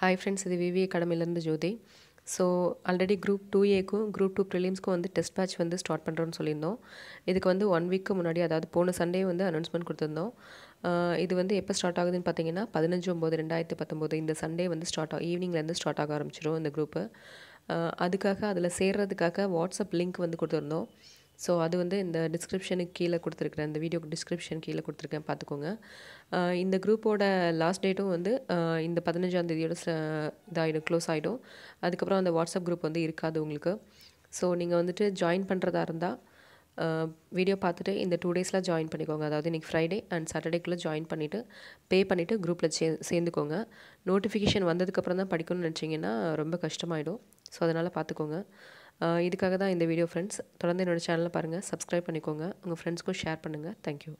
Hi friends இது விவி அகாடமிலேருந்து Jyothi. So already group two ஏக்கும் group two ப்ரிலிம்ஸ்க்கும் வந்து டெஸ்ட் பேட்ச் வந்து ஸ்டார்ட் பண்ணுறோன்னு சொல்லியிருந்தோம். இதுக்கு வந்து ஒன் வீக்கு முன்னாடி அதாவது போன சண்டே வந்து அனௌன்ஸ்மெண்ட் கொடுத்துருந்தோம். இது வந்து எப்போ ஸ்டார்ட் ஆகுதுன்னு பார்த்தீங்கன்னா பதினஞ்சு ஒம்பது ரெண்டாயிரத்து பத்தொம்போது இந்த சண்டே வந்து ஸ்டார்ட் ஆகும் ஈவினிங்லேருந்து ஸ்டார்ட் ஆக ஆரம்பிச்சிடும் இந்த குரூப்பு அதுக்காக அதில் சேர்றதுக்காக வாட்ஸ்அப் லிங்க் வந்து கொடுத்துருந்தோம். ஸோ அது வந்து இந்த டிஸ்கிரிப்ஷனுக்கு கீழே கொடுத்துருக்குறேன் இந்த வீடியோ டிஸ்கிரிப்ஷன் கீழே கொடுத்துருக்கேன் பார்த்துக்கோங்க. இந்த குரூப்போட லாஸ்ட் டேட்டும் வந்து இந்த பதினஞ்சாம் தேதியோட ச- இதாகிடும் க்ளோஸ் ஆகிடும் அதுக்கப்புறம் அந்த வாட்ஸ்அப் குரூப் வந்து இருக்காது உங்களுக்கு. ஸோ நீங்கள் வந்துட்டு ஜாயின் பண்ணுறதா இருந்தால் வீடியோ பார்த்துட்டு இந்த டூ டேஸில் ஜாயின் பண்ணிக்கோங்க. அதாவது இன்றைக்கி ஃப்ரைடே அண்ட் சாட்டர்டேக்குள்ளே ஜாயின் பண்ணிவிட்டு பே பண்ணிவிட்டு குரூப்பில் சே சேர்ந்துக்கோங்க. நோட்டிஃபிகேஷன் வந்ததுக்கப்புறம் தான் படிக்கணும்னு நினச்சிங்கன்னா ரொம்ப கஷ்டமாயிடும். ஸோ அதனால் பார்த்துக்கோங்க. இதுக்காக தான் இந்த வீடியோ ஃப்ரெண்ட்ஸ் தொடர்ந்து என்னோட சேனலை பாருங்கள் சப்ஸ்கிரைப் பண்ணிக்கோங்க. உங்கள் ஃப்ரெண்ட்ஸ்க்கும் ஷேர் பண்ணுங்கள் தேங்க்யூ